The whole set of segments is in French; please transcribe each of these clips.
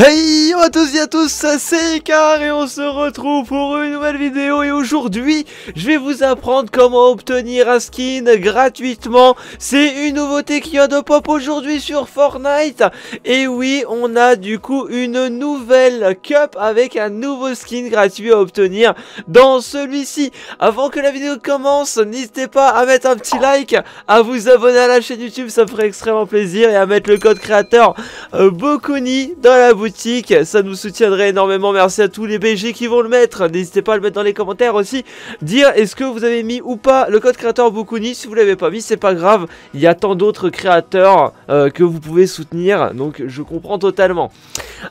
Hey à tous et à tous, c'est Icar et on se retrouve pour une nouvelle vidéo et aujourd'hui je vais vous apprendre comment obtenir un skin gratuitement. C'est une nouveauté qui a de pop aujourd'hui sur Fortnite. Et oui, on a du coup une nouvelle cup avec un nouveau skin gratuit à obtenir dans celui-ci. Avant que la vidéo commence, n'hésitez pas à mettre un petit like, à vous abonner à la chaîne YouTube, ça me ferait extrêmement plaisir Et à mettre le code créateur euh, Bokuni dans la boutique ça nous soutiendrait énormément. Merci à tous les BG qui vont le mettre. N'hésitez pas à le mettre dans les commentaires aussi. Dire est-ce que vous avez mis ou pas le code créateur Bukuni. Si vous l'avez pas mis, c'est pas grave. Il y a tant d'autres créateurs euh, que vous pouvez soutenir. Donc je comprends totalement.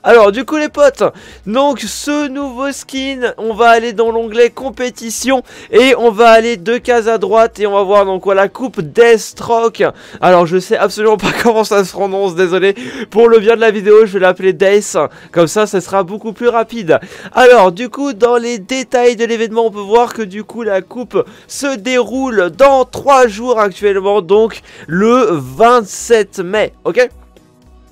Alors du coup les potes, donc ce nouveau skin, on va aller dans l'onglet compétition et on va aller deux cases à droite et on va voir donc voilà coupe Deathstroke. Alors je sais absolument pas comment ça se prononce, désolé. Pour le bien de la vidéo, je vais l'appeler Death comme ça, ça sera beaucoup plus rapide. Alors, du coup, dans les détails de l'événement, on peut voir que du coup, la coupe se déroule dans 3 jours actuellement, donc le 27 mai, ok?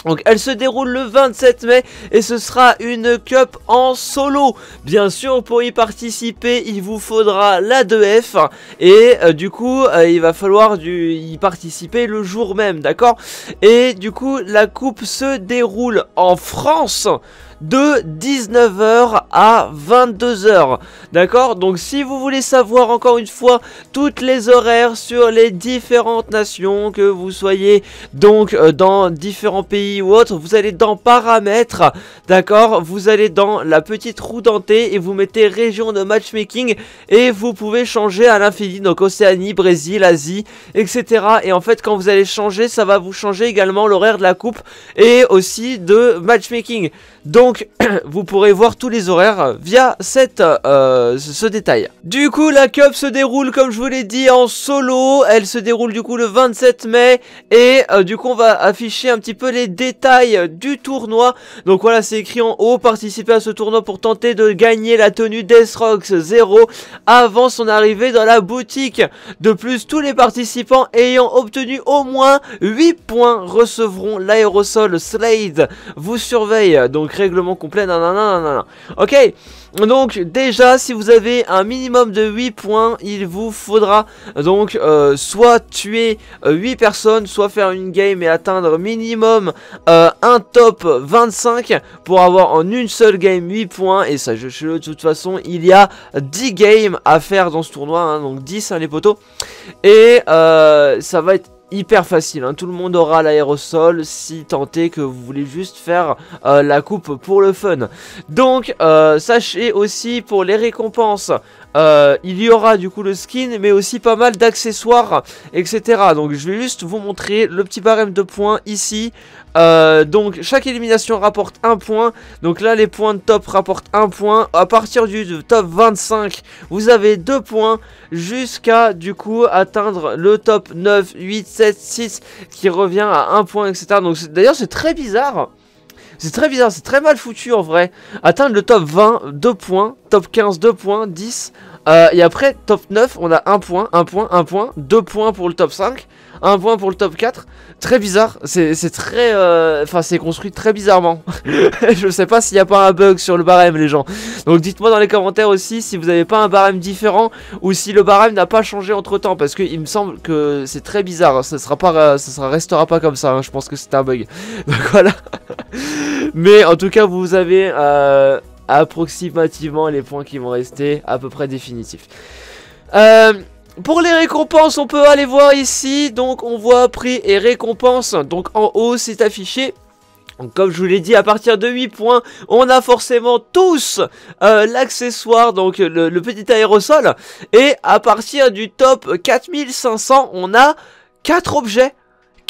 Donc elle se déroule le 27 mai et ce sera une cup en solo. Bien sûr pour y participer il vous faudra la 2F et euh, du coup euh, il va falloir y participer le jour même d'accord? Et du coup la coupe se déroule en France de 19h à 22h. D'accord? Donc si vous voulez savoir encore une fois toutes les horaires sur les différentes nations, que vous soyez donc euh, dans différents pays ou autres, vous allez dans paramètres, d'accord? Vous allez dans la petite roue dentée et vous mettez région de matchmaking et vous pouvez changer à l'infini, donc Océanie, Brésil, Asie, etc. Et en fait quand vous allez changer, ça va vous changer également l'horaire de la coupe et aussi de matchmaking. Donc vous pourrez voir tous les horaires via cette, euh, ce détail. Du coup la cup se déroule comme je vous l'ai dit en solo. Elle se déroule du coup le 27 mai. Et euh, du coup on va afficher un petit peu les détails du tournoi. Donc voilà c'est écrit en haut. Participer à ce tournoi pour tenter de gagner la tenue Deathrocks 0 avant son arrivée dans la boutique. De plus tous les participants ayant obtenu au moins 8 points recevront l'aérosol Slade. Vous surveille donc règlement complet, nanana, Ok, donc déjà, si vous avez un minimum de 8 points, il vous faudra donc euh, soit tuer 8 euh, personnes, soit faire une game et atteindre minimum euh, un top 25 pour avoir en une seule game 8 points. Et ça, je de toute façon, il y a 10 games à faire dans ce tournoi, hein, donc 10 hein, les potos. Et ça va être hyper facile, hein. tout le monde aura l'aérosol si tant est que vous voulez juste faire euh, la coupe pour le fun. Donc euh, sachez aussi pour les récompenses, euh, il y aura du coup le skin mais aussi pas mal d'accessoires etc. Donc je vais juste vous montrer le petit barème de points ici. donc chaque élimination rapporte un point. Donc là les points de top rapportent un point. À partir du top 25 vous avez deux points jusqu'à du coup atteindre le top 9, 8, 7, 6 qui revient à 1 point, etc. Donc d'ailleurs c'est très bizarre. C'est très bizarre, c'est très mal foutu en vrai. Atteindre le top 20, 2 points. Top 15, 2 points. 10. Euh, et après, top 9, on a 1 point, 1 point, 1 point. 2 points pour le top 5. 1 point pour le top 4. Très bizarre. C'est très... Euh, enfin, c'est construit très bizarrement. Je sais pas s'il n'y a pas un bug sur le barème, les gens. Donc dites-moi dans les commentaires aussi si vous n'avez pas un barème différent ou si le barème n'a pas changé entre temps. Parce qu'il me semble que c'est très bizarre. Ça sera pas, ça sera, restera pas comme ça. Hein. Je pense que c'est un bug. Donc voilà. Mais en tout cas, vous avez euh, approximativement les points qui vont rester à peu près définitifs. Euh, pour les récompenses, on peut aller voir ici. Donc, on voit prix et récompenses. Donc, en haut, c'est affiché. Comme je vous l'ai dit, à partir de 8 points, on a forcément tous euh, l'accessoire, donc le, le, petit aérosol. Et à partir du top 4500, on a 4 objets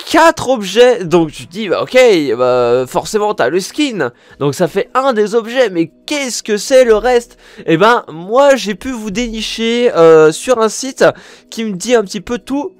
4 objets, donc tu te dis, bah, ok, bah, forcément t'as le skin, donc ça fait un des objets, mais qu'est-ce que c'est le reste? Eh ben, moi j'ai pu vous dénicher euh, sur un site qui me dit un petit peu tout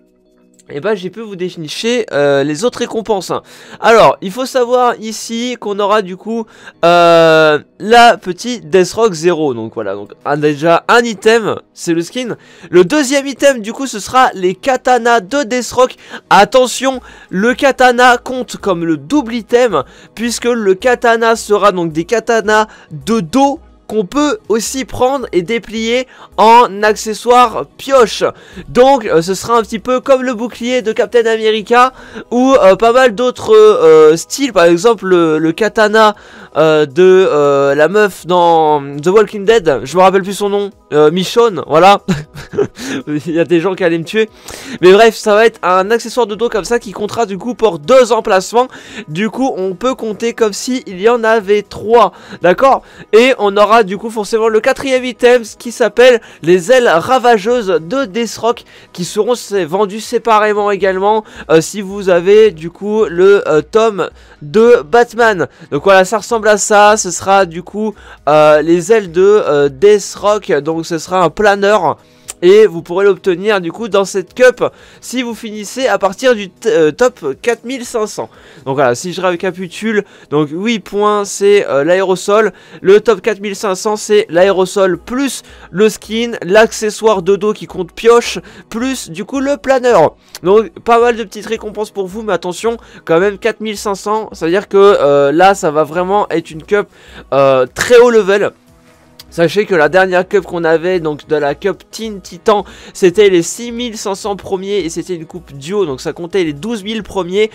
et bah j'ai pu vous dénicher euh, les autres récompenses. Alors, il faut savoir ici qu'on aura du coup euh, la petite Deathrock 0. Donc voilà, donc déjà un item, c'est le skin. Le deuxième item du coup ce sera les katanas de Deathrock. Attention, le katana compte comme le double item puisque le katana sera donc des katanas de dos qu'on peut aussi prendre et déplier en accessoire pioche. Donc euh, ce sera un petit peu comme le bouclier de Captain America ou euh, pas mal d'autres euh, styles, par exemple le, katana de la meuf dans The Walking Dead, je me rappelle plus son nom, Michonne, voilà. Il y a des gens qui allaient me tuer. Mais bref, ça va être un accessoire de dos comme ça qui comptera du coup pour deux emplacements. Du coup, on peut compter comme si il y en avait trois, d'accord? Et on aura du coup forcément le quatrième item qui s'appelle les ailes ravageuses de Deathrock qui seront vendues séparément également euh, si vous avez du coup le euh, tome de Batman. Donc voilà, ça ressemble à ça. Ce sera du coup euh, les ailes de Deathrock. Donc ce sera un planeur et vous pourrez l'obtenir du coup dans cette cup si vous finissez à partir du euh, top 4500. Donc voilà, si je récapitule, donc 8 points c'est euh, l'aérosol, le top 4500 c'est l'aérosol plus le skin, l'accessoire de qui compte pioche, plus du coup le planeur. Donc pas mal de petites récompenses pour vous, mais attention, quand même 4500, ça veut dire que euh, là ça va vraiment être une cup très haut level. Sachez que la dernière cup qu'on avait, donc de la cup Teen Titan, c'était les 6500 premiers et c'était une coupe duo, donc ça comptait les 12 000 premiers.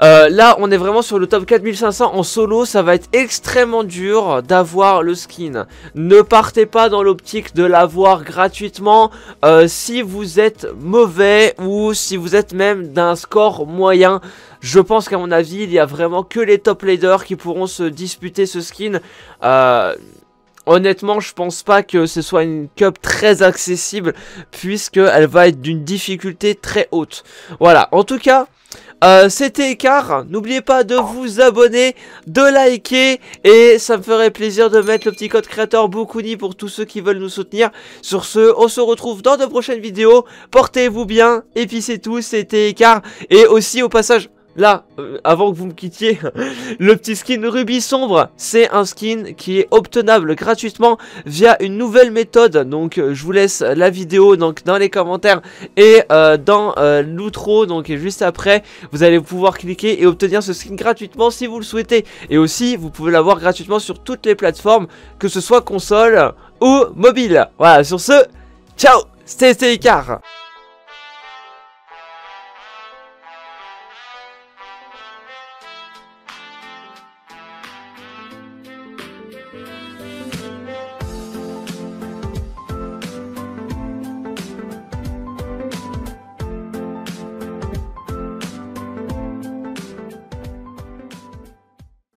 Euh, là, on est vraiment sur le top 4500 en solo. Ça va être extrêmement dur d'avoir le skin. Ne partez pas dans l'optique de l'avoir gratuitement euh, si vous êtes mauvais ou si vous êtes même d'un score moyen. Je pense qu'à mon avis, il y a vraiment que les top leaders qui pourront se disputer ce skin. Euh, Honnêtement, je pense pas que ce soit une cup très accessible puisqu'elle va être d'une difficulté très haute. Voilà, en tout cas, euh, c'était Écart. N'oubliez pas de vous abonner, de liker et ça me ferait plaisir de mettre le petit code créateur Bukuni pour tous ceux qui veulent nous soutenir. Sur ce, on se retrouve dans de prochaines vidéos. Portez-vous bien et puis c'est tout, c'était Écart. Et aussi au passage, là, euh, avant que vous me quittiez, le petit skin Ruby Sombre, c'est un skin qui est obtenable gratuitement via une nouvelle méthode. Donc, euh, je vous laisse la vidéo dans les commentaires et euh, dans l'outro. Donc, juste après, vous allez pouvoir cliquer et obtenir ce skin gratuitement si vous le souhaitez. Et aussi, vous pouvez l'avoir gratuitement sur toutes les plateformes, que ce soit console ou mobile. Voilà, sur ce, ciao C'était Icar